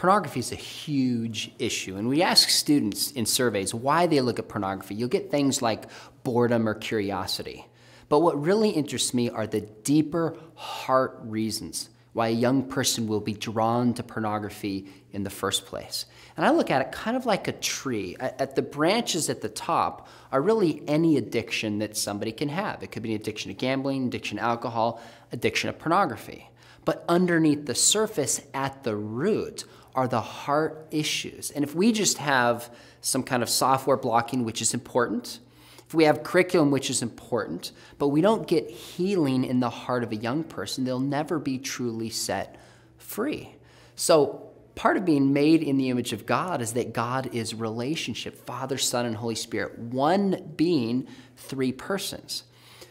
pornography is a huge issue. And we ask students in surveys why they look at pornography. You'll get things like boredom or curiosity. But what really interests me are the deeper heart reasons why a young person will be drawn to pornography in the first place. And I look at it kind of like a tree. At the branches at the top are really any addiction that somebody can have. It could be an addiction to gambling, addiction to alcohol, addiction to pornography. But underneath the surface, at the root, are the heart issues. And if we just have some kind of software blocking, which is important, if we have curriculum, which is important, but we don't get healing in the heart of a young person, they'll never be truly set free. So, part of being made in the image of God is that God is relationship Father, Son, and Holy Spirit, one being, three persons.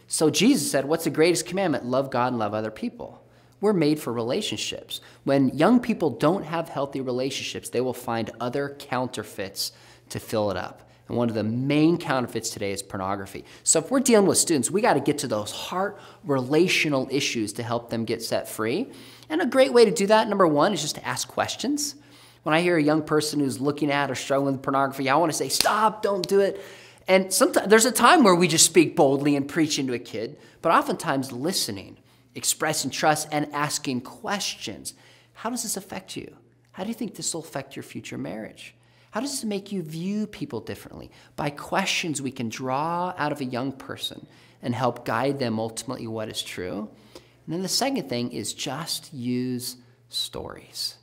So, Jesus said, What's the greatest commandment? Love God and love other people. We're made for relationships. When young people don't have healthy relationships, they will find other counterfeits to fill it up. And one of the main counterfeits today is pornography. So if we're dealing with students, we got to get to those heart relational issues to help them get set free. And a great way to do that, number one, is just to ask questions. When I hear a young person who's looking at or struggling with pornography, I want to say, stop, don't do it. And sometimes there's a time where we just speak boldly and preach into a kid, but oftentimes listening expressing trust, and asking questions. How does this affect you? How do you think this will affect your future marriage? How does this make you view people differently? By questions we can draw out of a young person and help guide them ultimately what is true. And then the second thing is just use stories.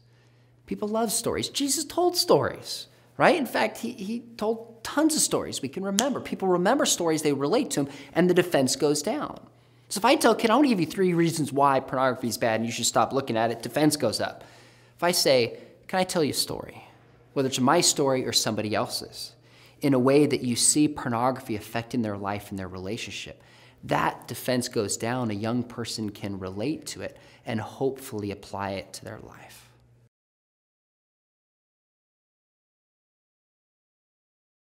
People love stories. Jesus told stories, right? In fact, he, he told tons of stories we can remember. People remember stories, they relate to them, and the defense goes down. So if I tell a kid, I want to give you three reasons why pornography is bad and you should stop looking at it, defense goes up. If I say, can I tell you a story, whether it's my story or somebody else's, in a way that you see pornography affecting their life and their relationship, that defense goes down. A young person can relate to it and hopefully apply it to their life.